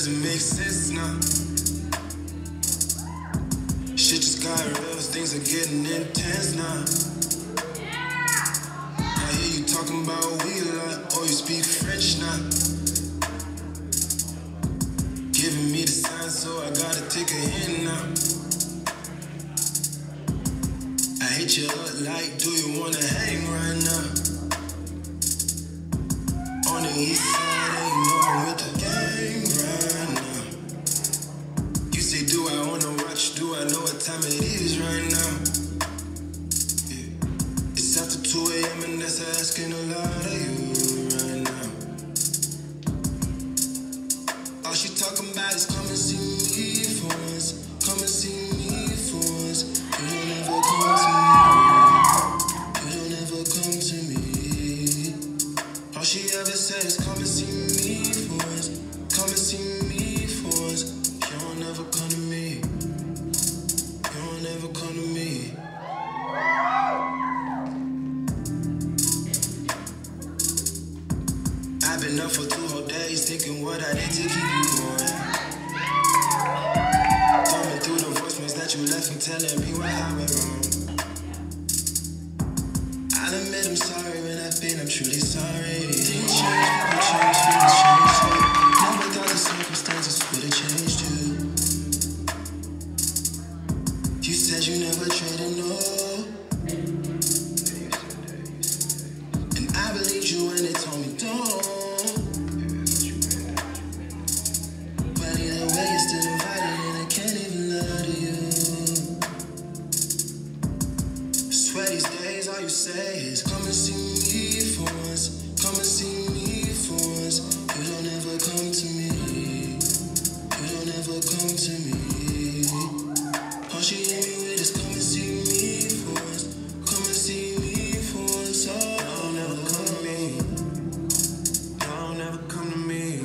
doesn't make sense now. Shit just got real, things are getting intense now. I hear you talking about we a lot, or you speak French now. Giving me the sign, so I gotta take a hint now. I hit you up like, do you wanna hang right now? On the east side, know I'm with the gang asking a lot of you right now. All she talking about is come and see me been up for two whole days thinking what I did to keep you going. Coming through the voicemails that you left and telling me why I went wrong. I'll admit I'm sorry all you say is come and see me for once. Come and see me for once. You don't ever come to me. You don't ever come to me. All she hit me with is come and see me for once. Come and see me for once. Oh, don't ever come to me. Don't ever come to me.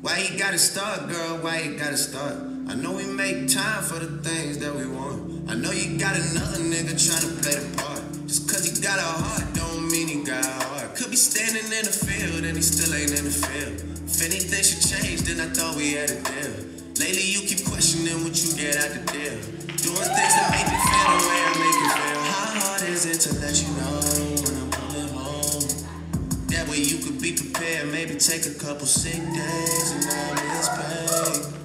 Why you gotta start, girl? Why you gotta start? I know we make time for the things that we want. I know you got another nigga trying to play the part. Just cause he got a heart, don't mean he got a heart. Could be standing in the field and he still ain't in the field. If anything should change, then I thought we had a deal. Lately, you keep questioning what you get out the deal. Doing things that make me feel the way I make you feel. How hard is it to let you know when I'm coming home? That way you could be prepared, maybe take a couple sick days and not miss pay.